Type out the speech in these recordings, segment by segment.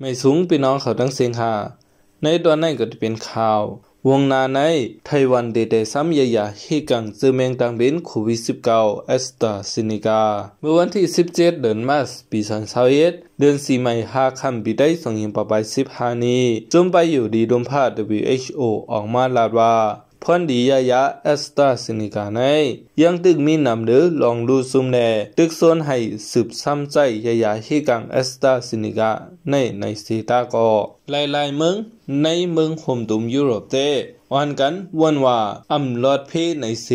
ไม่สูงพี่น้องเขาทั้งเสียงค่ะในตอนนั้นก็จะเป็นข่าว วงนาในไต้หวันเดเดซ้ำยายาฮีกังจือเมงตังเบนโควิด19เอสตาซินิกา เมื่อวันที่ 17 เดือนมาสปี2021เดือน4ใหม่5คำปีได้ส่งยิงปไป15นี้จมไปอยู่ดีดมพา WHO ออกมาลาดว่า พอนดียายาเอสตาซินิกาในยังตึกมีนำเดือลองดูซุมแน่ตึกส่วนให้สืบซ้ำใจยายาฮีกังเอสตาซินิกาในในสีตาก็หลายๆเมืองในเมืองห่มตุมยุโรปเตวันกันวันว่าอำลอดเพในเส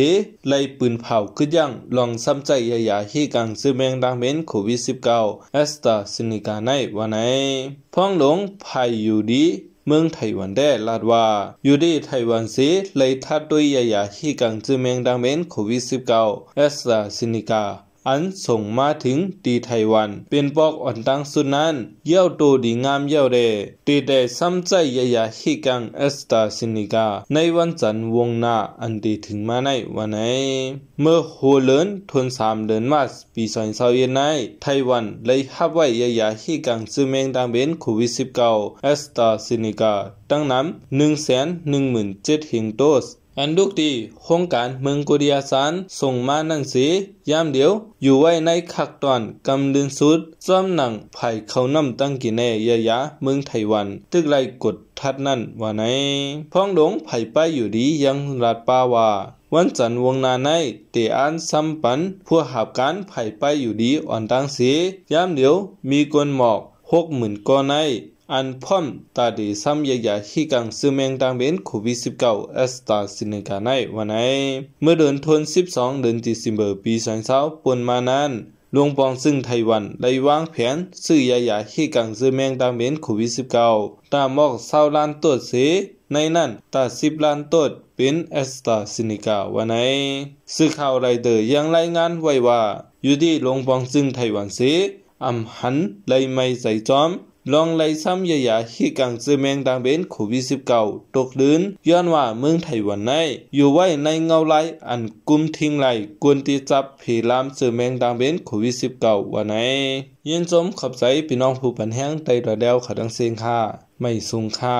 ไล่ปืนเผาคือยังลองซ้ำใจยายาฮีกังซื้อแมงดังเบนโควิด19เอสตาซินิกาในวันไหนพ้องหลงภายอยู่ดี เมืองไต้หวันได้ลาดว่าอยู่ที่ไต้หวันสีเลยทัดด้วยยายาฮีกังจือเมงดังเบนโควิด 19เอสตาซินิกา อันส่งมาถึงตีไต้หวัน เป็นปอกอ่อนตังสุดนั้นเยี่ยวโตดีงามเยี่ยวเดตีได้ซ้ำใจยายาฮิกังเอสตาซินิกา ในวันจันทร์วงหน้าอันดีถึงมาในวันไหน เมื่อโฮเลินทนสามเดือนมาสปีสองสาวเย็นในไต้หวันเลยฮับไว้ยายาฮิกังซึเมงดังเบนโควิด19เอสตาซินิกา ตั้งน้ำหนึ่งแสนหนึ่งหมื่นเจ็ดหิงโดส อันดุกดีโครงการเมืองกุดียาสานส่งมาหนังสือยามเดียว อยู่ไว้ในขักตอนกำลืนสุดซ้อมหนังไผ่เขานำตั้งกินแน่ยะยะเมืองไต้หวัน ตึกไลกดทัดนั่นว่าไหนพ้องหลงไผ่ไปอยู่ดียังรัดป้าว่าวันจันทร์วงนาในเตอันซ้ำปันผู้หับการไผ่ไปอยู่ดีอ่อนตังเสียยามเดียวมีกวนหมอกหกหมื่นก้อนใน อันพ่อมตาดีซ้ำยายาฮีกังซึเมงดังเป็นโควิด19เอสตาซินิกาในวันไหนเมื่อเดือนธันวาคมเดือนสิงหาคมปี2020ปนมานั้นลวงปองซึ่งไต้หวันได้วางแผนซื้อยายาฮีกังซึเมงดังเป็นโควิด19ตามอก20ล้านตัวเสในนั้นตา10ล้านตัวเป็นเอสตาซินิกาวันไหนสื่อข่าวไรเดอร์ยังรายงานไว้ว่า อยู่ที่ลวงปองซึ่งไต้หวันเสอำหันไลไม่ใส่จอม ลองไล่ซ้ำยายาฮีกังจือแมงดังเบนโควิด19ตกลื่นย้อนว่าเมืองไทยวันในอยู่ไว้ในเงาไลอันกุมทิ้งไลกวนตีจับผีลามจือแมงดังเบนโควิด19วันในยินจมขอบใจพี่น้องผู้ปันแห้งไต้ระเดวขัดังเซงค่าไม่สูงค่า